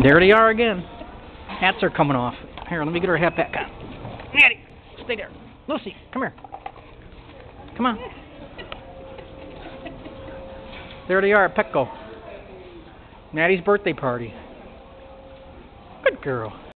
There they are again. Hats are coming off. Here, let me get her hat back on. Maddie, stay there. Lucy, come here. Come on. There they are at Petco. Maddie's birthday party. Good girl.